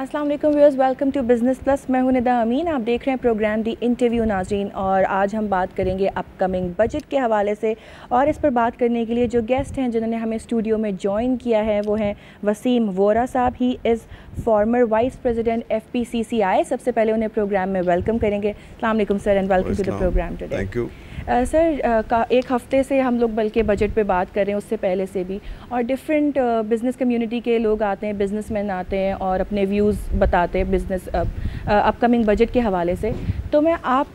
السلام علیکم viewers welcome to business plus میں ہوں ندا امین آپ دیکھ رہے ہیں پروگرام دی انٹرویو ناظرین اور آج ہم بات کریں گے اپ کمنگ بجٹ کے حوالے سے اور اس پر بات کرنے کے لیے جو گیسٹ ہیں جنہوں نے ہمیں اسٹوڈیو میں جوائن کیا ہے وہ ہیں وسیم وورا صاحب. He is former vice president F P C C I سب سے پہلے انہیں پروگرام میں ویلکم کریں گے. السلام علیکم sir and welcome to the program today sir ایک ہفتے سے ہم لوگ بلکہ بجٹ پہ بات کر رہے ہیں، اس سے پہلے سے بھی۔ اور ڈفرینٹ بزنس کمیونٹی کے لوگ آتے ہیں بزنس مین آتے ہیں اور اپنے ویوز بتاتے ہیں بزنس اپ کمنگ بجٹ کے حوالے سے۔ تو میں آپ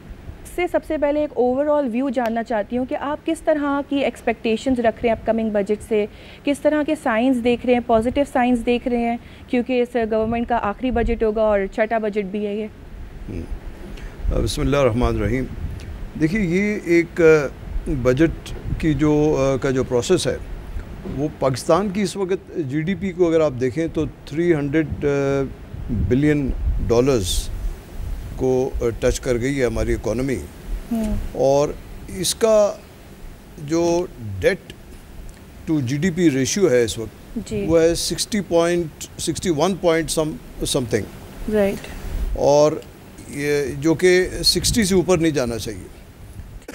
سے سب سے پہلے ایک اوور آل ویو جاننا چاہتی ہوں کہ آپ کس طرح کی ایکسپیکٹیشنز رکھ رہے ہیں اپ کمنگ بجٹ سے؟ کس طرح کے سائنس دیکھ رہے ہیں؟ پازیٹیو سائنس دیکھ رہے ہیں؟ کیونکہ اس گورنمنٹ کا آخری بجٹ ہوگا اور چھٹا بجٹ بھی ہے یہ۔ بسم اللہ الرحمن الرحیم۔ دیکھیے یہ ایک بجٹ کی جو کا جو پروسیس ہے وہ پاکستان کی اس وقت جی ڈی پی کو اگر آپ دیکھیں تو تھری ہنڈریڈ بلین ڈالرز کو ٹچ کر گئی ہے ہماری اکانومی اور اس کا جو debt to G D P ratio ہے اس وقت جی۔ وہ ہے sixty point sixty one point something right اور یہ جو کہ سکسٹی سے اوپر نہیں جانا چاہیے۔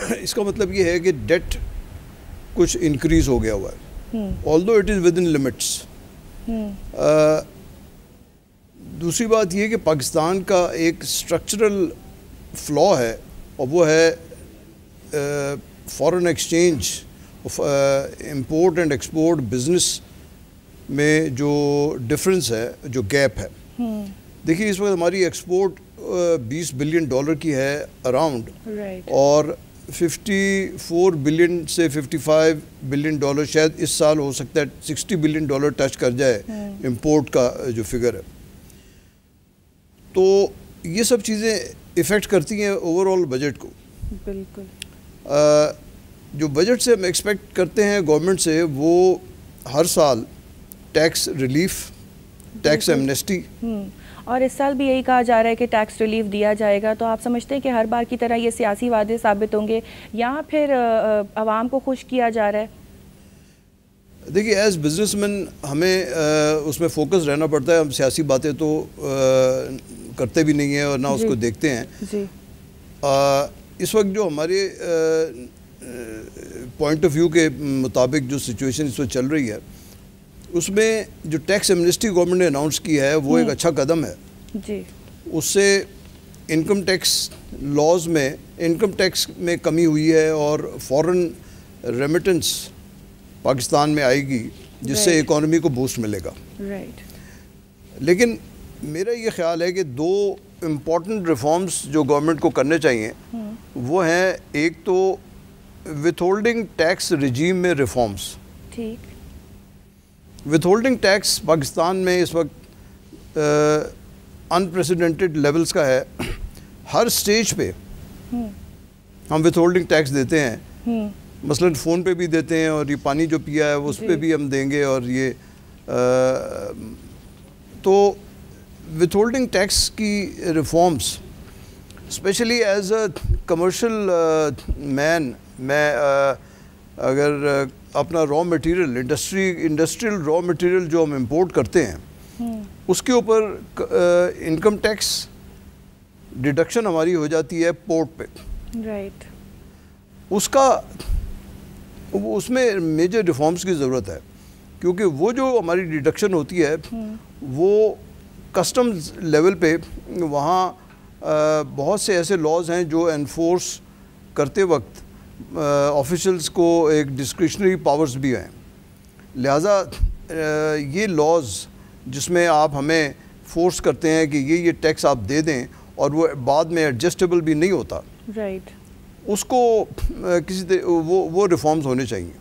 اس کا مطلب یہ ہے کہ ڈیٹ کچھ انکریز ہو گیا ہوا ہے. Although it is within limits دوسری بات یہ کہ پاکستان کا ایک اسٹرکچرل فلا ہے اور وہ ہے foreign exchange import and export business میں جو ڈفرینس ہے جو گیپ ہے. دیکھیے اس وقت ہماری ایکسپورٹ بیس بلین ڈالر کی ہے اراؤنڈ اور ففٹی فور بلین سے ففٹی فائیو بلین ڈالر شاید اس سال ہو سکتا ہے سکسٹی بلین ڈالر ٹچ کر جائے امپورٹ کا جو فگر ہے۔ تو یہ سب چیزیں افیکٹ کرتی ہیں اوور آل بجٹ کو۔ بالکل۔ جو بجٹ سے ہم ایکسپیکٹ کرتے ہیں گورنمنٹ سے وہ ہر سال ٹیکس ریلیف ٹیکس ایمنیسٹی اور اس سال بھی یہی کہا جا رہا ہے کہ ٹیکس ریلیف دیا جائے گا۔ تو آپ سمجھتے ہیں کہ ہر بار کی طرح یہ سیاسی وعدے ثابت ہوں گے۔ یا پھر عوام کو خوش کیا جا رہا ہے۔ دیکھیے ایز بزنس مین ہمیں اس میں فوکس رہنا پڑتا ہے۔ ہم سیاسی باتیں تو کرتے بھی نہیں ہیں اور نہ اس کو جی۔ دیکھتے ہیں۔ جی۔ اس وقت جو ہمارے پوائنٹ آف ویو کے مطابق جو سچویشن اس وقت چل رہی ہے اس میں جو ٹیکس ایمنسٹی گورنمنٹ نے اناؤنس کی ہے وہ ایک اچھا قدم ہے. جی. اس سے انکم ٹیکس لاز میں انکم ٹیکس میں کمی ہوئی ہے اور فورن ریمیٹنس پاکستان میں آئے گی جس سے اکانومی کو بوسٹ ملے گا. لیکن میرا یہ خیال ہے کہ دو امپورٹنٹ ریفارمز جو گورنمنٹ کو کرنے چاہیے وہ ہیں ایک تو وتھ ہولڈنگ ٹیکس رجیم میں ریفارمز ٹھیک. وتھ ہولڈنگ ٹیکس پاکستان میں اس وقت انپریسیڈنٹڈ لیولز کا ہے۔ ہر سٹیج پہ ہم وتھ ہولڈنگ ٹیکس دیتے ہیں۔ مثلا فون پہ بھی دیتے ہیں اور یہ پانی جو پیا ہے اس پہ جی۔ بھی ہم دیں گے اور یہ تو وتھ ہولڈنگ ٹیکس کی reforms especially as a commercial man میں اگر اپنا raw material industry industrial raw material جو ہم امپورٹ کرتے ہیں اس کے اوپر انکم ٹیکس ڈیڈکشن ہماری ہو جاتی ہے پورٹ پہ۔ رائٹ اس کا اس میں میجر ریفارمز کی ضرورت ہے کیونکہ وہ جو ہماری ڈیڈکشن ہوتی ہے وہ کسٹمز لیول پہ وہاں بہت سے ایسے لاز ہیں جو انفورس کرتے وقت آفیشلس کو ایک ڈسکریشنری پاورز بھی ہیں۔ لہٰذا یہ لاز جس میں آپ ہمیں فورس کرتے ہیں کہ یہ یہ ٹیکس آپ دے دیں اور وہ بعد میں ایڈجسٹیبل بھی نہیں ہوتا۔ رائٹ اس کو کسی وہ وہ ریفارمز ہونے چاہیے۔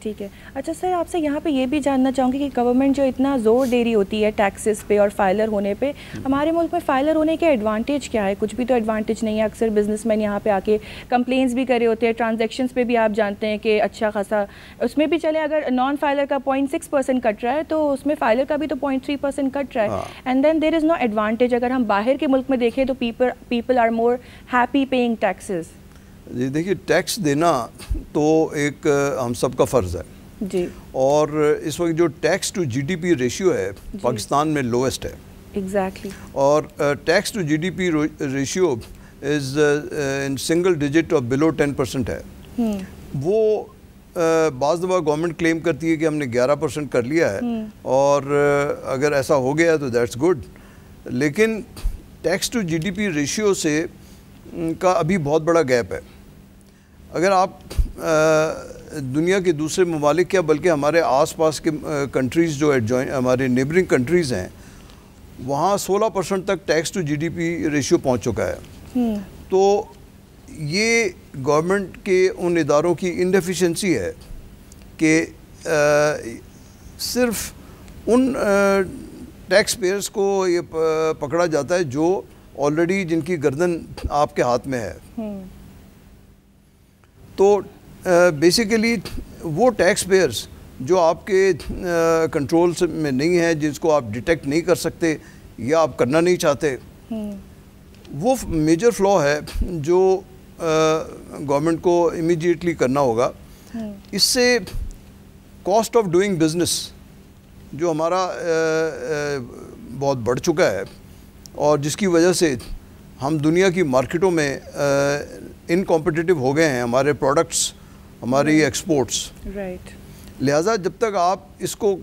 ٹھیک ہے۔ اچھا سر آپ سے یہاں پہ یہ بھی جاننا چاہوں گی کہ گورنمنٹ جو اتنا زور دے رہی ہوتی ہے ٹیکسز پہ اور فائلر ہونے پہ ہمارے ملک میں فائلر ہونے کے ایڈوانٹیج کیا ہے؟ کچھ بھی تو ایڈوانٹیج نہیں ہے۔ اکثر بزنس مین یہاں پہ آ کے کمپلینس بھی کرے ہوتے ہیں ٹرانزیکشنس پہ بھی آپ جانتے ہیں کہ اچھا خاصا۔ اس میں بھی چلے اگر نان فائلر کا پوائنٹ سکس پرسینٹ کٹ رہا ہے تو اس میں فائلر کا بھی تو پوائنٹ تھری پرسینٹ کٹ رہا ہے۔ And then there is know advantage اگر ہم باہر کے ملک میں دیکھیں تو people people are more happy paying taxes جی دیکھیے ٹیکس دینا تو ایک ہم سب کا فرض ہے۔ جی۔ اور اس وقت جو tax to G D P ratio ہے جی۔ پاکستان میں لویسٹ ہے۔ ایگزیکٹلی اور tax to G D P ratio is in single digit اور بلو ٹین پرسنٹ ہے۔ وہ بعض دفعہ گورنمنٹ کلیم کرتی ہے کہ ہم نے گیارہ پرسنٹ کر لیا ہے۔ اور اگر ایسا ہو گیا تو دیٹس گڈ لیکن tax to G D P ratio سے کا ابھی بہت بڑا گیپ ہے۔ اگر آپ دنیا کے دوسرے ممالک کیا بلکہ ہمارے آس پاس کے کنٹریز جو ہمارے نیبرنگ کنٹریز ہیں وہاں سولہ پرسنٹ تک tax to G D P ratio پہنچ چکا ہے۔ تو یہ گورنمنٹ کے ان اداروں کی انڈیفیشنسی ہے کہ صرف ان ٹیکس پیئرس کو یہ پکڑا جاتا ہے جو آلریڈی جن کی گردن آپ کے ہاتھ میں ہے۔ تو بیسیکلی وہ ٹیکس پیئرس جو آپ کے کنٹرول میں نہیں ہیں جس کو آپ ڈیٹیکٹ نہیں کر سکتے یا آپ کرنا نہیں چاہتے وہ میجر فلو ہے جو گورنمنٹ کو امیڈیٹلی کرنا ہوگا۔ اس سے کاسٹ آف ڈوئنگ بزنس جو ہمارا بہت بڑھ چکا ہے اور جس کی وجہ سے ہم دنیا کی مارکیٹوں میں ان کمپٹیٹیو ہو گئے ہیں ہمارے پروڈکٹس ہماری ایکسپورٹس رائٹ لہٰذا جب تک آپ اس کو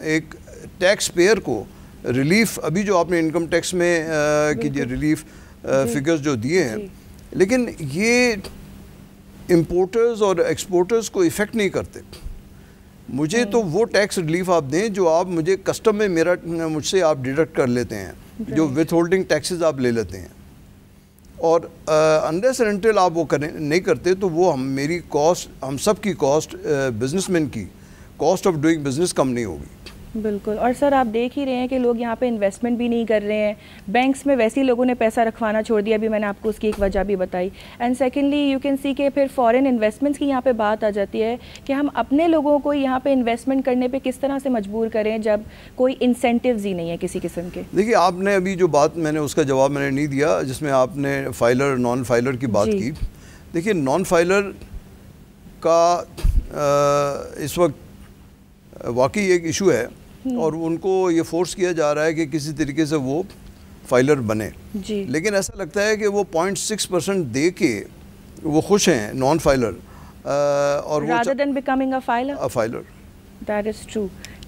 ایک ٹیکس پیئر کو ریلیف ابھی جو آپ نے انکم ٹیکس میں کیجیے ریلیف فگرز جو دیے ہیں لیکن یہ امپورٹرز اور ایکسپورٹرز کو افیکٹ نہیں کرتے۔ مجھے تو وہ ٹیکس ریلیف آپ دیں جو آپ مجھے کسٹم میں میرا مجھ سے آپ ڈیڈکٹ کر لیتے ہیں۔ جو وتھ ہولڈنگ ٹیکسز آپ لے لیتے ہیں۔ اور انڈیس رینٹل آپ وہ کریں، نہیں کرتے، تو وہ ہم، میری کاسٹ ہم سب کی کاسٹ بزنس مین کی کاسٹ آف ڈوئنگ بزنس کم نہیں ہوگی۔ بالکل۔ اور سر آپ دیکھ ہی رہے ہیں کہ لوگ یہاں پہ انویسٹمنٹ بھی نہیں کر رہے ہیں۔ بینکس میں ویسے ہی لوگوں نے پیسہ رکھوانا چھوڑ دیا ابھی میں نے آپ کو اس کی ایک وجہ بھی بتائی۔ And secondly you can see کہ پھر فارن انویسٹمنٹس کی یہاں پہ بات آ جاتی ہے کہ ہم اپنے لوگوں کو یہاں پہ انویسٹمنٹ کرنے پہ کس طرح سے مجبور کریں جب کوئی انسینٹیوز ہی نہیں ہے کسی قسم کے۔ دیکھیے آپ نے ابھی جو بات میں نے اس کا جواب میں نے نہیں دیا جس میں آپ نے فائلر نان فائلر کی بات جی۔ کی۔ دیکھیے نان فائلر کا اس وقت واقعی ایک ایشو ہے۔ اور ان کو یہ فورس کیا جا رہا ہے کہ کسی طریقے سے وہ فائلر بنے۔ جی۔ لیکن ایسا لگتا ہے کہ وہ پوائنٹ سکس پرسنٹ دے کے وہ خوش ہیں نان فائلر اور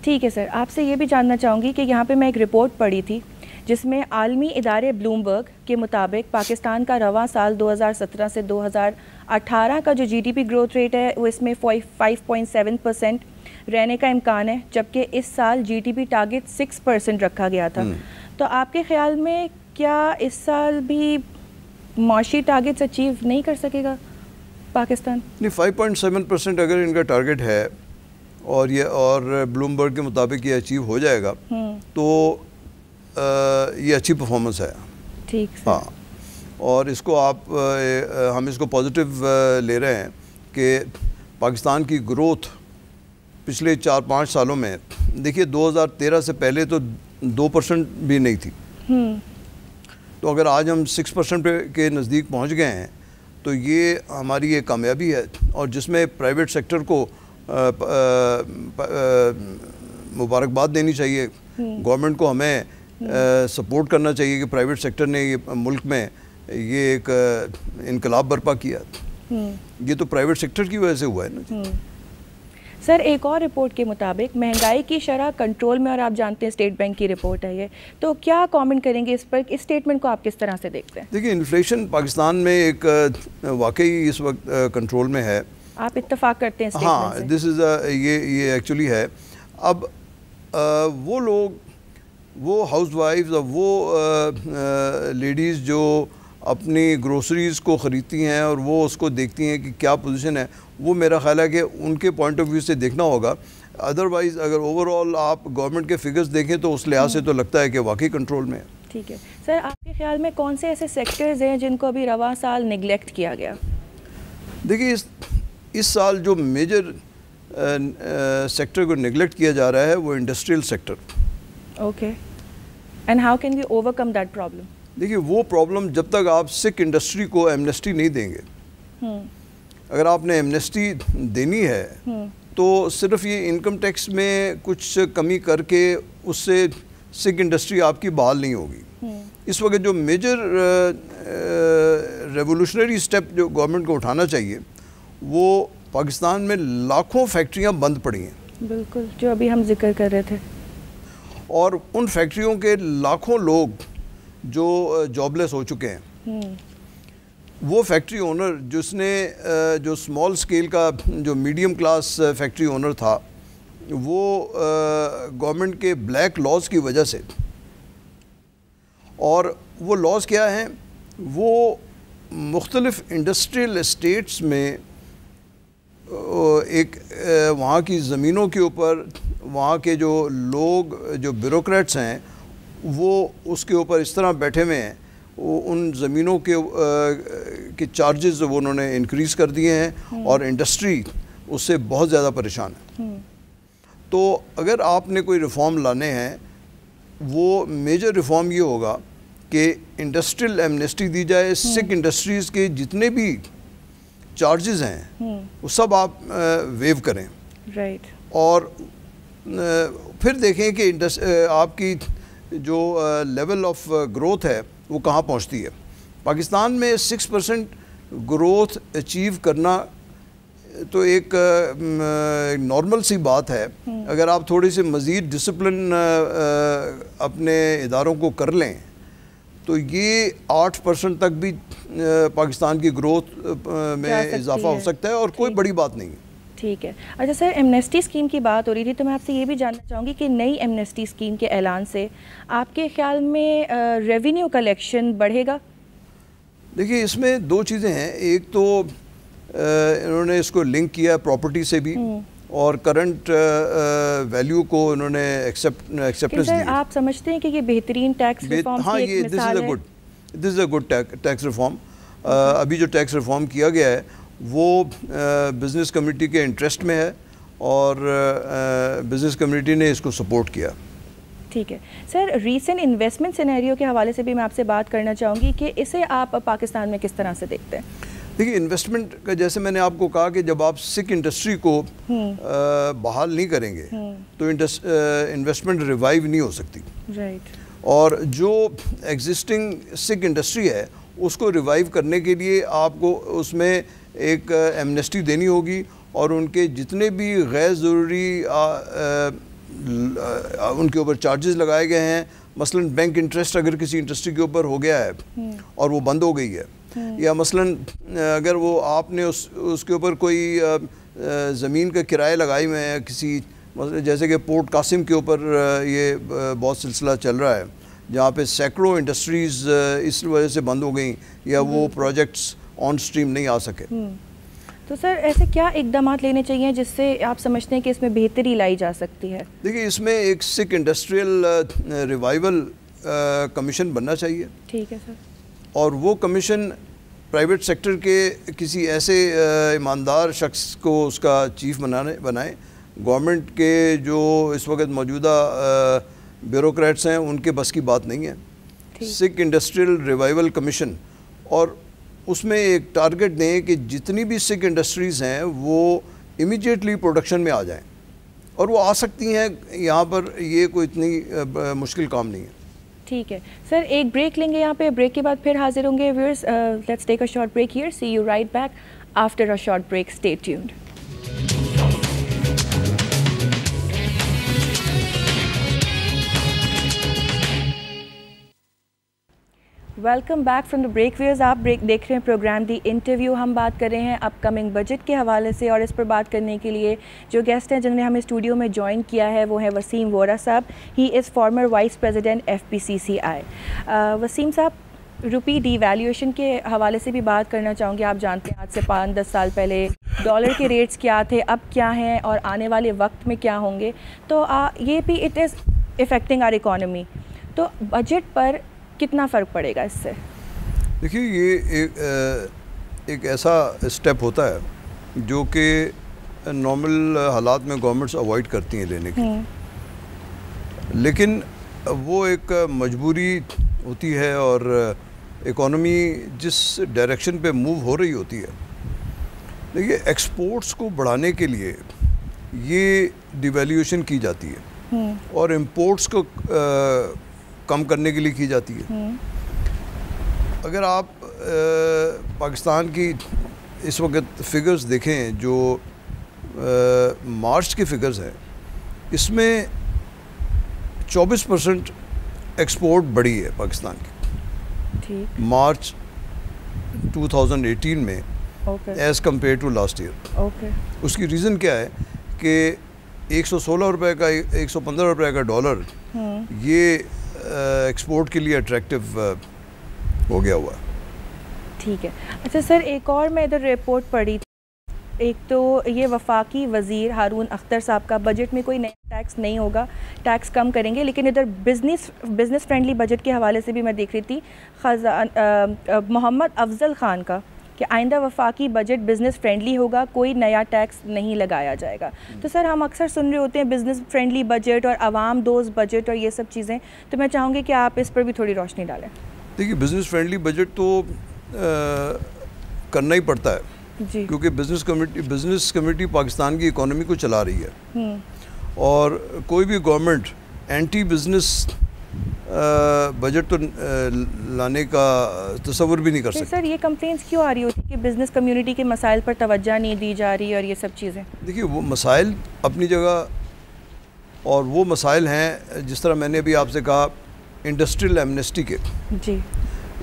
ٹھیک ہے سر آپ سے یہ بھی جاننا چاہوں گی کہ یہاں پہ میں ایک رپورٹ پڑھی تھی جس میں عالمی ادارے بلومبرگ کے مطابق پاکستان کا رواں سال دو ہزار سترہ سے دو ہزار اٹھارہ کا جو G D P growth rate ہے وہ اس میں فائیو پوائنٹ سیون پرسینٹ رہنے کا امکان ہے جبکہ اس سال G D P target six percent رکھا گیا تھا۔ تو آپ کے خیال میں کیا اس سال بھی معاشی ٹارگٹس اچیو نہیں کر سکے گا پاکستان؟ نہیں فائیو پوائنٹ سیون پرسنٹ اگر ان کا ٹارگٹ ہے اور یہ اور بلومبرگ کے مطابق یہ اچیو ہو جائے گا تو یہ اچھی پرفارمنس ہے۔ ٹھیک ہاں۔ اور اس کو آپ ہم اس کو پازیٹیو لے رہے ہیں کہ پاکستان کی گروتھ پچھلے چار پانچ سالوں میں دیکھیے دو ہزار تیرہ سے پہلے تو دو پرسنٹ بھی نہیں تھی۔ تو اگر آج ہم سکس پرسنٹ کے نزدیک پہنچ گئے ہیں تو یہ ہماری ایک کامیابی ہے۔ اور جس میں پرائیویٹ سیکٹر کو مبارکباد دینی چاہیے۔ گورنمنٹ کو ہمیں سپورٹ کرنا چاہیے کہ پرائیویٹ سیکٹر نے یہ ملک میں یہ ایک انقلاب برپا کیا۔ یہ تو پرائیویٹ سیکٹر کی وجہ سے ہوا ہے نا۔ سر ایک اور رپورٹ کے مطابق مہنگائی کی شرح کنٹرول میں اور آپ جانتے ہیں اسٹیٹ بینک کی رپورٹ ہے یہ۔ تو کیا کامنٹ کریں گے اس پر؟ اس اسٹیٹمنٹ کو آپ کس طرح سے دیکھتے ہیں؟ دیکھیں انفلیشن پاکستان میں ایک واقعی اس وقت کنٹرول میں ہے۔ آپ اتفاق کرتے ہیں ہاں دس از یہ یہ ایکچولی ہے۔ اب وہ لوگ وہ ہاؤس وائفز اور وہ لیڈیز جو اپنی گروسریز کو خریدتی ہیں اور وہ اس کو دیکھتی ہیں کہ کیا پوزیشن ہے۔ وہ میرا خیال ہے کہ ان کے پوائنٹ آف ویو سے دیکھنا ہوگا۔ ادروائز اگر اوور آل آپ گورنمنٹ کے فگرز دیکھیں تو اس لحاظ سے تو لگتا ہے کہ واقعی کنٹرول میں ٹھیک ہے۔ سر آپ کے خیال میں کون سے ایسے سیکٹرز ہیں جن کو ابھی رواں سال نگلیکٹ کیا گیا؟ دیکھیے اس اس سال جو میجر سیکٹر کو نگلیکٹ کیا جا رہا ہے وہ industrial sector okay and how can we overcome that problem دیکھیے وہ پرابلم جب تک آپ سکھ انڈسٹری کو ایمنسٹی نہیں دیں گے۔ اگر آپ نے ایمنسٹی دینی ہے تو صرف یہ انکم ٹیکس میں کچھ کمی کر کے اس سے سکھ انڈسٹری آپ کی بحال نہیں ہوگی۔ اس وقت جو میجر ریولوشنری اسٹیپ جو گورنمنٹ کو اٹھانا چاہیے وہ پاکستان میں لاکھوں فیکٹریاں بند پڑی ہیں۔ بالکل جو ابھی ہم ذکر کر رہے تھے۔ اور ان فیکٹریوں کے لاکھوں لوگ جو جاب لیس ہو چکے ہیں۔ وہ فیکٹری اونر جس نے جو اسمال اسکیل کا جو میڈیم کلاس فیکٹری اونر تھا، وہ گورنمنٹ کے بلیک لاز کی وجہ سے۔ اور وہ لاز کیا ہیں؟ وہ مختلف انڈسٹریل اسٹیٹس میں ایک وہاں کی زمینوں کے اوپر، وہاں کے جو لوگ، جو بیوروکریٹس ہیں، وہ اس کے اوپر اس طرح بیٹھے ہوئے ہیں۔ ان زمینوں کے کے چارجز وہ انہوں نے انکریز کر دیے ہیں اور انڈسٹری اس سے بہت زیادہ پریشان ہے۔ تو اگر آپ نے کوئی ریفارم لانے ہیں وہ میجر ریفارم یہ ہوگا کہ انڈسٹریل ایمنسٹی دی جائے سکھ انڈسٹریز کے جتنے بھی چارجز ہیں وہ سب آپ ویو کریں۔ رائٹ اور پھر دیکھیں کہ آپ کی جو لیول آف گروتھ ہے وہ کہاں پہنچتی ہے۔ پاکستان میں سکس پرسنٹ گروتھ اچیو کرنا تو ایک نارمل سی بات ہے۔ اگر آپ تھوڑی سی مزید ڈسپلن اپنے اداروں کو کر لیں تو یہ آٹھ پرسنٹ تک بھی پاکستان کی گروتھ میں اضافہ ہو سکتا ہے اور کوئی بڑی بات نہیں ہے۔ ٹھیک ہے۔ اچھا سر ایمنسٹی اسکیم کی بات ہو رہی تھی تو میں آپ سے یہ بھی جاننا چاہوں گی کہ نئی ایمنسٹی اسکیم کے اعلان سے آپ کے خیال میں ریونیو کلیکشن بڑھے گا؟ دیکھیے اس میں دو چیزیں ہیں۔ ایک تو انہوں نے اس کو لنک کیا پراپرٹی سے بھی اور کرنٹ ویلیو کو انہوں نے ایکسیپٹنس دی آپ سمجھتے ہیں کہ یہ بہترین ٹیکس ریفارم ہاں یہ this is a good this is a good tax reform ابھی جو ٹیکس ریفارم کیا گیا ہے وہ بزنس کمیونٹی کے انٹرسٹ میں ہے اور بزنس کمیونٹی نے اس کو سپورٹ کیا۔ ٹھیک ہے۔ سر ریسنٹ انویسٹمنٹ سینیریو کے حوالے سے بھی میں آپ سے بات کرنا چاہوں گی کہ اسے آپ پاکستان میں کس طرح سے دیکھتے ہیں؟ دیکھیے انویسٹمنٹ کا جیسے میں نے آپ کو کہا کہ جب آپ سکھ انڈسٹری کو بحال نہیں کریں گے تو انویسٹمنٹ ریوائیو نہیں ہو سکتی۔ اور جو ایگزسٹنگ سکھ انڈسٹری ہے اس کو ریوائیو کرنے کے لیے آپ کو اس میں ایک ایمنسٹی دینی ہوگی اور ان کے جتنے بھی غیر ضروری ان کے اوپر چارجز لگائے گئے ہیں مثلا بینک انٹرسٹ اگر کسی انڈسٹری کے اوپر ہو گیا ہے اور وہ بند ہو گئی ہے یا مثلا اگر وہ آپ نے اس اس کے اوپر کوئی زمین کا کرایہ لگائی ہوئے ہیں کسی جیسے کہ پورٹ قاسم کے اوپر یہ بہت سلسلہ چل رہا ہے جہاں پہ سینکڑوں انڈسٹریز اس وجہ سے بند ہو گئیں یا وہ پروجیکٹس آن سٹریم نہیں آ سکے۔ تو سر ایسے کیا اقدامات لینے چاہیے جس سے آپ سمجھتے ہیں کہ اس میں بہتری لائی جا سکتی ہے؟ دیکھیے اس میں ایک سکھ انڈسٹریل ریوائیول کمیشن بننا چاہیے۔ ٹھیک ہے سر۔ اور وہ کمیشن پرائیویٹ سیکٹر کے کسی ایسے ایماندار شخص کو اس کا چیف بنانے بنائیں گورنمنٹ کے جو اس وقت موجودہ بیوروکریٹس ہیں ان کے بس کی بات نہیں ہے۔ سکھ انڈسٹریل ریوائیول کمیشن اور اس میں ایک ٹارگٹ دیں کہ جتنی بھی سکھ انڈسٹریز ہیں وہ امیجیٹلی پروڈکشن میں آ جائیں۔ اور وہ آ سکتی ہیں، یہاں پر یہ کوئی اتنی مشکل کام نہیں ہے۔ ٹھیک ہے۔ سر، ایک بریک لیں گے یہاں پہ بریک کے بعد پھر حاضر ہوں گے viewers let's take a short break here see you right back after a short break stay tuned welcome back from the break viewers آپ بریک دیکھ رہے ہیں پروگرام دی انٹرویو ہم بات کر رہے ہیں اپ کمنگ بجٹ کے حوالے سے اور اس پر بات کرنے کے لیے جو گیسٹ ہیں جنہوں نے ہمیں اسٹوڈیو میں جوائن کیا ہے، وہ ہیں وسیم وورا صاحب. He is former vice president F P C C I Waseem صاحب روپی ڈی ویلیویشن کے حوالے سے بھی بات کرنا چاہوں گی. آپ جانتے ہیں آج سے پانچ دس سال پہلے ڈالر کے ریٹس کیا تھے، اب کیا ہیں اور آنے والے وقت میں کیا ہوں گے؟ تو uh, یہ بھی it is affecting our economy تو بجٹ پر کتنا فرق پڑے گا اس سے؟ دیکھیے یہ ایک ایسا اسٹیپ ہوتا ہے جو کہ نارمل حالات میں گورنمنٹس اوائڈ کرتی ہیں لینے کی لیکن وہ ایک مجبوری ہوتی ہے اور اکانومی جس ڈائریکشن پہ موو ہو رہی ہوتی ہے۔ دیکھیے ایکسپورٹس کو بڑھانے کے لیے یہ ڈیویلیوشن کی جاتی ہے۔ اور امپورٹس کو کم کرنے کے لیے کی جاتی ہے۔ اگر آپ پاکستان کی اس وقت فگرز دیکھیں جو مارچ کے فگرز ہیں اس میں چوبیس پرسنٹ ایکسپورٹ بڑھی ہے پاکستان کی۔ مارچ ٹو تھاؤزنڈ ایٹین میں as compared to last year اس کی ریزن کیا ہے کہ ایک سو سولہ روپے کا ایک سو پندرہ روپے کا ڈالر یہ ایکسپورٹ کے لیے اٹریکٹیو ہو گیا ہوا۔ ٹھیک ہے۔ اچھا سر، ایک اور میں ادھر رپورٹ پڑھی تھی۔ ایک تو یہ وفاقی وزیر ہارون اختر صاحب کا بجٹ میں کوئی نیا ٹیکس نہیں ہوگا۔ ٹیکس کم کریں گے، لیکن ادھر بزنس بزنس فرینڈلی بجٹ کے حوالے سے بھی میں دیکھ رہی تھی۔ محمد افضل خان کا۔ کہ آئندہ وفاقی بجٹ بزنس فرینڈلی ہوگا کوئی نیا ٹیکس نہیں لگایا جائے گا۔ تو سر ہم اکثر سن رہے ہوتے ہیں بزنس فرینڈلی بجٹ اور عوام دوست بجٹ اور یہ سب چیزیں۔ تو میں چاہوں گی کہ آپ اس پر بھی تھوڑی روشنی ڈالیں۔ دیکھیے بزنس فرینڈلی بجٹ تو کرنا ہی پڑتا ہے۔ جی۔ کیونکہ business committee business committee Pakistan کی اکانومی کو چلا رہی ہے۔ اور کوئی بھی گورنمنٹ اینٹی بزنس بجٹ تو لانے کا تصور بھی نہیں کر سکتے۔ سر یہ کمپلینس کیوں آ رہی ہوتی کہ بزنس کمیونٹی کے مسائل پر توجہ نہیں دی جا رہی اور یہ سب چیزیں؟ دیکھیے وہ مسائل اپنی جگہ اور وہ مسائل ہیں جس طرح میں نے ابھی آپ سے کہا انڈسٹریل ایمنسٹی کے۔ جی۔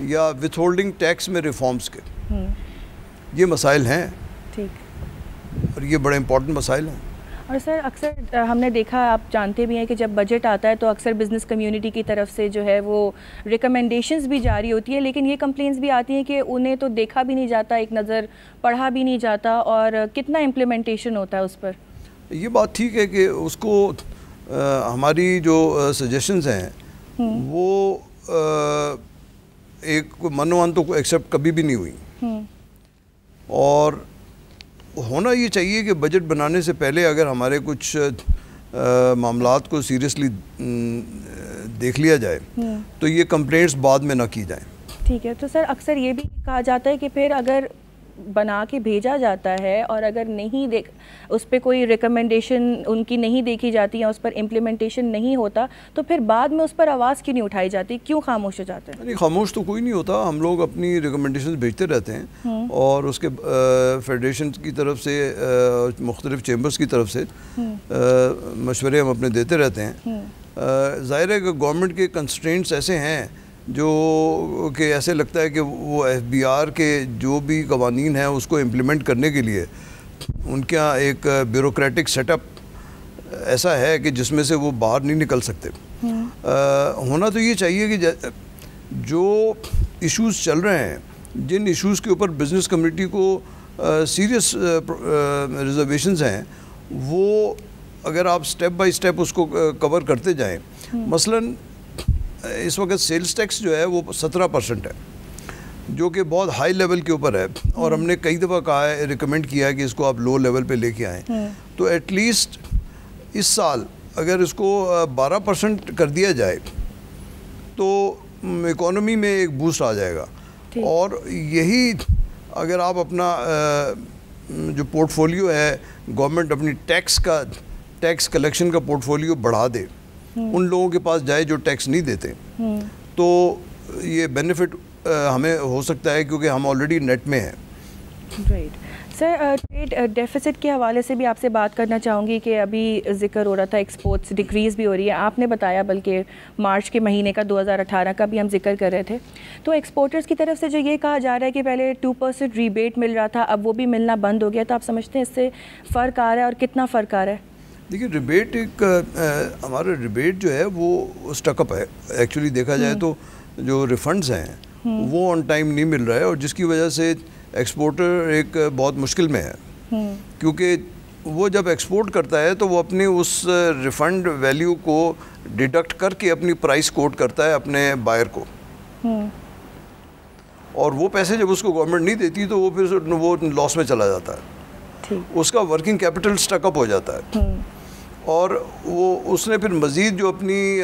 یا وتھ ہولڈنگ ٹیکس میں ریفارمز کے۔ یہ مسائل ہیں۔ ٹھیک۔ اور یہ بڑے امپورٹنٹ مسائل ہیں۔ اور سر اکثر ہم نے دیکھا آپ جانتے بھی ہیں کہ جب بجٹ آتا ہے تو اکثر بزنس کمیونٹی کی طرف سے جو ہے وہ ریکمنڈیشنز بھی جاری ہوتی ہیں لیکن یہ کمپلینس بھی آتی ہیں کہ انہیں تو دیکھا بھی نہیں جاتا ایک نظر پڑھا بھی نہیں جاتا اور کتنا امپلیمنٹیشن ہوتا ہے اس پر؟ یہ بات ٹھیک ہے کہ اس کو ہماری جو سجیشنز ہیں وہ ایک منوان تو ایکسیپٹ کبھی بھی نہیں ہوئی۔ اور ہونا یہ چاہیے کہ بجٹ بنانے سے پہلے اگر ہمارے کچھ معاملات کو سیریسلی دیکھ لیا جائے تو یہ کمپلینٹس بعد میں نہ کی جائیں۔ ٹھیک ہے تو سر اکثر یہ بھی کہا جاتا ہے کہ پھر اگر بنا کے بھیجا جاتا ہے اور اگر نہیں دیکھ اس پہ کوئی ریکمنڈیشن ان کی نہیں دیکھی جاتی یا اس پر امپلیمنٹیشن نہیں ہوتا تو پھر بعد میں اس پر آواز کیوں نہیں اٹھائی جاتی؟ کیوں خاموش ہو جاتے ہیں؟ نہیں خاموش تو کوئی نہیں ہوتا ہم لوگ اپنی ریکمنڈیشن بھیجتے رہتے ہیں اور اس کے فیڈریشن کی طرف سے مختلف چیمبرز کی طرف سے مشورے ہم اپنے دیتے رہتے ہیں۔ ظاہر ہے کہ گورنمنٹ کے کنسٹرینٹس ایسے ہیں جو کہ ایسے لگتا ہے کہ وہ ایف بی آر کے جو بھی قوانین ہیں اس کو امپلیمنٹ کرنے کے لیے ان کا ایک بیوروکریٹک سیٹ اپ ایسا ہے کہ جس میں سے وہ باہر نہیں نکل سکتے۔ ہونا تو یہ چاہیے کہ جو ایشوز چل رہے ہیں جن ایشوز کے اوپر بزنس کمیونٹی کو سیریس ریزرویشنز ہیں وہ اگر آپ سٹیپ بائی سٹیپ اس کو کور کرتے جائیں۔ مثلاً اس وقت سیلز ٹیکس جو ہے وہ سترہ پرسنٹ ہے جو کہ بہت ہائی لیول کے اوپر ہے۔ اور ہم نے کئی دفعہ کہا ہے ریکمینڈ کیا ہے کہ اس کو آپ لو لیول پہ لے کے آئیں۔ تو ایٹ لیسٹ اس سال اگر اس کو بارہ پرسنٹ کر دیا جائے تو اکانومی میں ایک بوسٹ آ جائے گا۔ اور یہی اگر آپ اپنا جو پورٹ فولیو ہے گورنمنٹ اپنی ٹیکس کا ٹیکس کلیکشن کا پورٹ فولیو بڑھا دے۔ ان لوگوں کے پاس جائے جو ٹیکس نہیں دیتے۔ تو یہ بینیفٹ ہمیں ہو سکتا ہے کیونکہ ہم آلریڈی نیٹ میں ہیں۔ رائٹ سر ٹریڈ ڈیفیسٹ کے حوالے سے بھی آپ سے بات کرنا چاہوں گی کہ ابھی ذکر ہو رہا تھا ایکسپورٹس ڈکریز بھی ہو رہی ہے آپ نے بتایا بلکہ مارچ کے مہینے کا دو ہزار اٹھارہ کا بھی ہم ذکر کر رہے تھے۔ تو ایکسپورٹرز کی طرف سے جو یہ کہا جا رہا ہے کہ پہلے ٹو پرسینٹ ریبیٹ مل رہا تھا، اب وہ بھی ملنا بند ہو گیا۔ تو آپ سمجھتے ہیں اس سے فرق آ رہا ہے اور کتنا فرق آ رہا ہے؟ دیکھیے ریبیٹ ایک ہمارا ریبیٹ جو ہے وہ اسٹک اپ ہے۔ ایکچولی دیکھا جائے تو جو ریفنڈز ہیں وہ آن ٹائم نہیں مل رہا ہے اور جس کی وجہ سے ایکسپورٹر ایک بہت مشکل میں ہے۔ کیونکہ وہ جب ایکسپورٹ کرتا ہے تو وہ اپنی اس ریفنڈ ویلیو کو ڈیڈکٹ کر کے اپنی پرائس کوٹ کرتا ہے اپنے بائر کو۔ اور وہ پیسے جب اس کو گورنمنٹ نہیں دیتی تو وہ پھر وہ لاس میں چلا جاتا ہے۔ اس کا ورکنگ کیپٹل سٹک اپ ہو جاتا ہے۔ اور وہ اس نے پھر مزید جو اپنی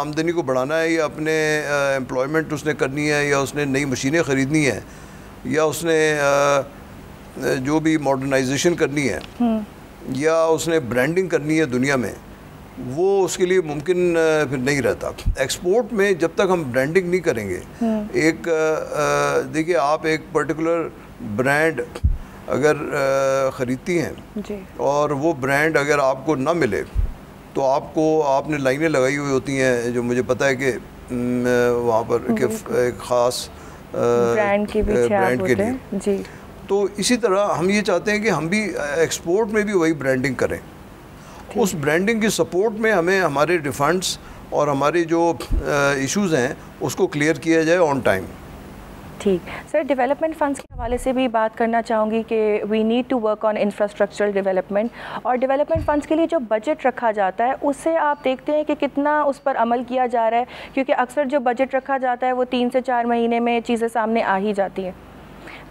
آمدنی کو بڑھانا ہے یا اپنے امپلائمنٹ اس نے کرنی ہے یا اس نے نئی مشینیں خریدنی ہیں یا اس نے جو بھی ماڈرنائزیشن کرنی ہے یا اس نے برانڈنگ کرنی ہے دنیا میں وہ اس کے لیے ممکن پھر نہیں رہتا۔ ایکسپورٹ میں جب تک ہم برانڈنگ نہیں کریں گے ایک دیکھیے آپ ایک پرٹیکولر برانڈ اگر خریدتی ہیں جی۔ اور وہ برانڈ اگر آپ کو نہ ملے تو آپ کو آپ نے لائنیں لگائی ہوئی ہوتی ہیں جو مجھے پتہ ہے کہ وہاں پر ایک خاص برانڈ کے لیے۔ جی۔ تو اسی طرح ہم یہ چاہتے ہیں کہ ہم بھی ایکسپورٹ میں بھی وہی برانڈنگ کریں۔ اس برانڈنگ کی سپورٹ میں ہمیں ہمارے ریفنڈس اور ہمارے جو ایشوز ہیں اس کو کلیئر کیا جائے آن ٹائم ٹھیک۔ سر ڈیولپمنٹ فنڈس کے حوالے سے بھی بات کرنا چاہوں گی کہ we need to work on infrastructural development اور ڈیولپمنٹ فنڈس کے لیے جو بجٹ رکھا جاتا ہے اس سے آپ دیکھتے ہیں کہ کتنا اس پر عمل کیا جا رہا ہے کیونکہ اکثر جو بجٹ رکھا جاتا ہے وہ تین سے چار مہینے میں چیزیں سامنے آ ہی جاتی ہیں۔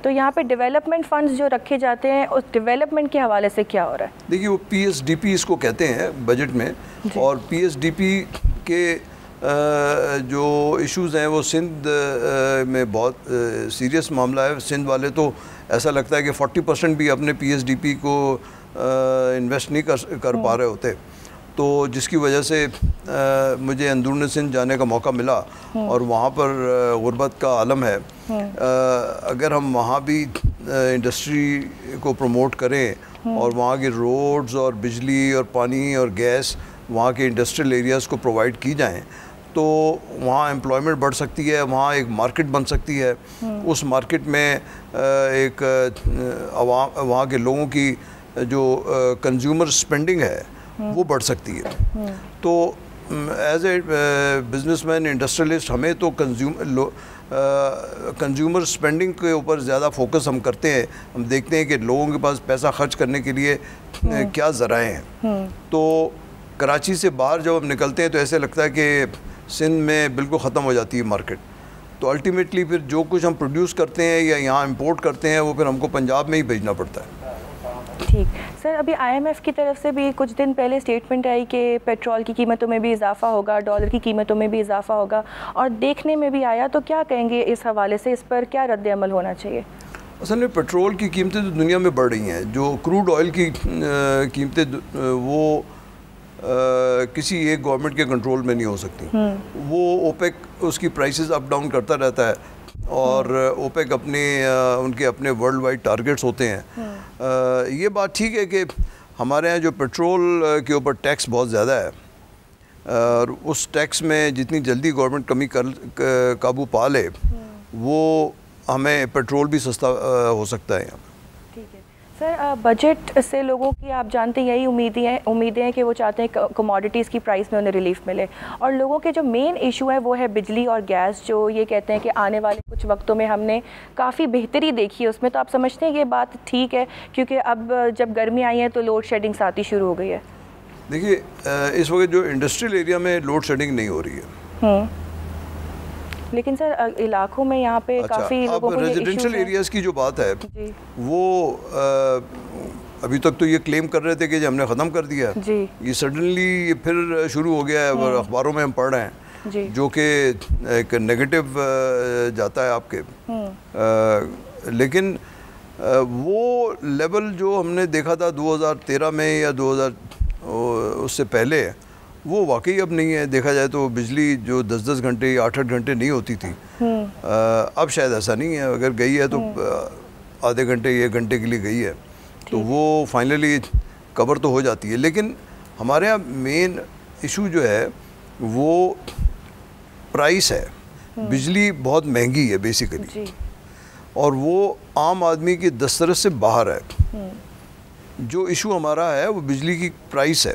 تو یہاں پہ ڈیولپمنٹ فنڈز جو رکھے جاتے ہیں اس ڈیولپمنٹ کے حوالے سے کیا ہو رہا ہے؟ دیکھیے وہ پی ایس ڈی پی اس کو کہتے ہیں بجٹ میں جی۔ اور پی ایس ڈی پی کے جو ایشوز ہیں، وہ سندھ میں بہت سیریس معاملہ ہے۔ سندھ والے تو ایسا لگتا ہے کہ فورٹی پرسنٹ بھی اپنے پی ایس ڈی پی کو انویسٹ نہیں کر پا رہے ہوتے۔ تو جس کی وجہ سے مجھے اندرون سندھ جانے کا موقع ملا۔ اور وہاں پر غربت کا عالم ہے۔ اگر ہم وہاں بھی انڈسٹری کو پروموٹ کریں، اور وہاں کی روڈز اور بجلی اور پانی اور گیس وہاں کے انڈسٹریل ایریاز کو پرووائڈ کی جائیں تو وہاں امپلائمنٹ بڑھ سکتی ہے وہاں ایک مارکیٹ بن سکتی ہے۔ اس مارکیٹ میں ایک عوام وہاں کے لوگوں کی جو کنزیومر اسپینڈنگ ہے وہ بڑھ سکتی ہے۔ تو as a businessman industrialist ہمیں تو کنزیوم کنزیومر اسپینڈنگ کے اوپر زیادہ فوکس ہم کرتے ہیں۔ ہم دیکھتے ہیں کہ لوگوں کے پاس پیسہ خرچ کرنے کے لیے کیا ذرائع ہیں۔ تو کراچی سے باہر جب ہم نکلتے ہیں تو ایسے لگتا ہے کہ سندھ میں بالکل ختم ہو جاتی ہے مارکیٹ تو الٹیمیٹلی پھر جو کچھ ہم پروڈیوس کرتے ہیں یا یہاں امپورٹ کرتے ہیں وہ پھر ہم کو پنجاب میں ہی بھیجنا پڑتا ہے۔ ٹھیک۔ سر ابھی آئی ایم ایف کی طرف سے بھی کچھ دن پہلے اسٹیٹمنٹ آئی کہ پیٹرول کی قیمتوں میں بھی اضافہ ہوگا ڈالر کی قیمتوں میں بھی اضافہ ہوگا۔ اور دیکھنے میں بھی آیا تو کیا کہیں گے اس حوالے سے؟ اس پر کیا رد عمل ہونا چاہیے؟ اصل میں پیٹرول کی قیمتیں تو دنیا میں بڑھ رہی ہیں۔ جو کروڈ آئل کی قیمتیں وہ کسی ایک گورنمنٹ کے کنٹرول میں نہیں ہو سکتی۔ وہ اوپیک اس کی پرائسز اپ ڈاؤن کرتا رہتا ہے۔ اور اوپیک اپنے ان کے اپنے ورلڈ وائڈ ٹارگیٹس ہوتے ہیں۔ یہ بات ٹھیک ہے کہ ہمارے یہاں جو پیٹرول کے اوپر ٹیکس بہت زیادہ ہے اور اس ٹیکس میں جتنی جلدی گورنمنٹ کمی کر قابو پا لے وہ ہمیں پیٹرول بھی سستا ہو سکتا ہے۔ یہاں سر بجٹ سے لوگوں کی آپ جانتے یہی امیدیں ہیں امیدیں ہیں کہ وہ چاہتے ہیں کموڈیٹیز کی پرائس میں انہیں ریلیف ملے۔ اور لوگوں کے جو مین ایشو ہے وہ ہے بجلی اور گیس جو یہ کہتے ہیں کہ آنے والے کچھ وقتوں میں ہم نے کافی بہتری دیکھی ہے اس میں۔ تو آپ سمجھتے ہیں یہ بات ٹھیک ہے؟ کیونکہ اب جب گرمی آئی ہے تو لوڈ شیڈنگ آتی شروع ہو گئی ہے۔ دیکھیے اس وقت جو انڈسٹریل ایریا میں لوڈ شیڈنگ نہیں ہو رہی ہے۔ لیکن سر علاقوں میں یہاں پہ اچھا، کافی اب ریزیڈنشل ایریاز کی جو بات ہے جی۔ وہ ابھی تک تو یہ کلیم کر رہے تھے کہ ہم نے ختم کر دیا جی۔ یہ سڈنلی پھر شروع ہو گیا ہے اخباروں میں ہم پڑھ رہے ہیں جی۔ جو کہ ایک نیگیٹو جاتا ہے آپ کے لیکن وہ لیول جو ہم نے دیکھا تھا دو ہزار تیرہ میں یا دو ہزار اس سے پہلے وہ واقعی اب نہیں ہے۔ دیکھا جائے تو بجلی جو دس دس گھنٹے یا آٹھ آٹھ گھنٹے نہیں ہوتی تھی۔ اب شاید ایسا نہیں ہے۔ اگر گئی ہے تو آدھے گھنٹے ایک گھنٹے کے لیے گئی ہے۔ تو وہ فائنلی کور تو ہو جاتی ہے۔ لیکن ہمارے یہاں مین ایشو جو ہے وہ پرائس ہے۔ بجلی بہت مہنگی ہے بیسیکلی جی۔ اور وہ عام آدمی کی دسترس سے باہر ہے۔ جو ایشو ہمارا ہے وہ بجلی کی پرائس ہے۔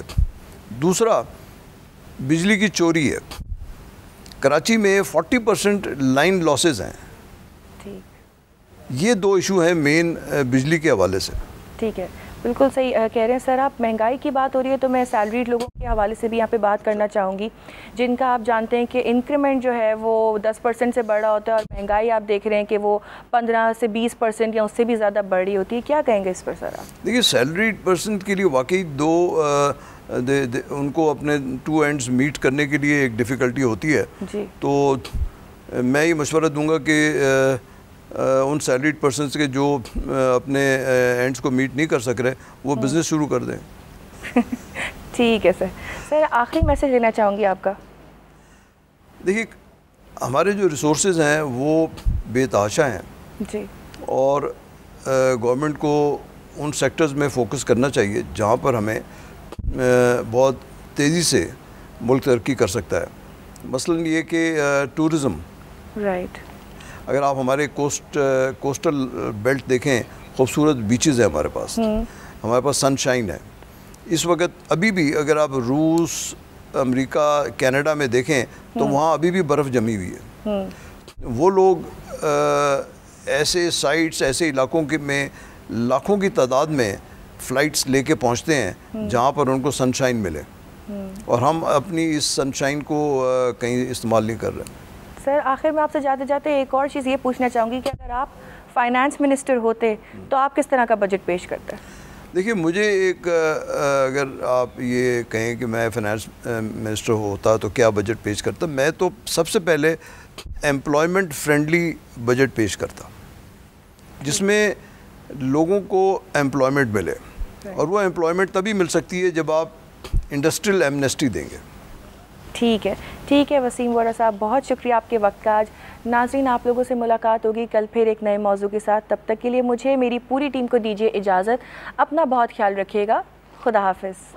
دوسرا بجلی کی چوری ہے۔ کراچی میں فورٹی پرسنٹ لائن لاسز ہیں۔ یہ دو ایشو ہیں مین بجلی کے حوالے سے۔ ٹھیک ہے۔ بالکل صحیح کہہ رہے ہیں سر آپ مہنگائی کی بات ہو رہی ہے تو میں سیلریڈ لوگوں کے حوالے سے بھی یہاں پہ بات کرنا چاہوں گی۔ جن کا آپ جانتے ہیں کہ انکریمنٹ جو ہے وہ دس پرسنٹ سے بڑا ہوتا ہے اور مہنگائی آپ دیکھ رہے ہیں کہ وہ پندرہ سے بیس پرسنٹ یا اس سے بھی زیادہ بڑھ رہی ہوتی ہے۔ کیا کہیں گے اس پر سر آپ؟ دیکھیے سیلریڈ پرسنٹ کے لیے واقعی دو ان کو اپنے ٹو اینڈز میٹ کرنے کے لیے ایک ڈیفیکلٹی ہوتی ہے۔ جی۔ تو میں یہ مشورہ دوں گا کہ ان سیلریڈ پرسنس کے جو اپنے اینڈز کو میٹ نہیں کر سک رہے وہ بزنس شروع کر دیں۔ ٹھیک ہے سر۔ سر آخری میسج لینا چاہوں گی آپ کا۔ دیکھیے ہمارے جو ریسورسز ہیں وہ بے تحاشا ہیں۔ جی۔ اور گورنمنٹ کو ان سیکٹرز میں فوکس کرنا چاہیے جہاں پر ہمیں بہت تیزی سے ملک ترقی کر سکتا ہے۔ مثلا یہ کہ ٹورزم رائٹ اگر آپ ہمارے کوسٹ کوسٹل بیلٹ دیکھیں خوبصورت بیچز ہیں ہمارے پاس۔ ہمارے پاس سن شائن ہے۔ اس وقت ابھی بھی اگر آپ روس امریکہ کینیڈا میں دیکھیں تو وہاں ابھی بھی برف جمی ہوئی ہے۔ وہ لوگ ایسے سائٹس ایسے علاقوں کے میں لاکھوں کی تعداد میں فلائٹس لے کے پہنچتے ہیں جہاں پر ان کو سن شائن ملے اور ہم اپنی اس سن شائن کو کہیں استعمال نہیں کر رہے۔ سر آخر میں آپ سے جاتے جاتے ایک اور چیز یہ پوچھنا چاہوں گی کہ اگر آپ فائنانس منسٹر ہوتے تو آپ کس طرح کا بجٹ پیش کرتے؟ دیکھیے مجھے ایک اگر آپ یہ کہیں کہ میں فائنانس منسٹر ہوتا تو کیا بجٹ پیش کرتا؟ میں تو سب سے پہلے ایمپلائمنٹ فرینڈلی بجٹ پیش کرتا۔ جس میں لوگوں کو ایمپلائمنٹ ملے۔ اور وہ ایمپلائمنٹ تبھی مل سکتی ہے جب آپ انڈسٹریل ایمنسٹی دیں گے۔ ٹھیک ہے ٹھیک ہے وسیم وورا صاحب بہت شکریہ آپ کے وقت کا۔ آج ناظرین آپ لوگوں سے ملاقات ہوگی۔ کل پھر ایک نئے موضوع کے ساتھ۔ تب تک کے لیے مجھے میری پوری ٹیم کو دیجیے اجازت۔ اپنا بہت خیال رکھیے گا۔ خدا حافظ۔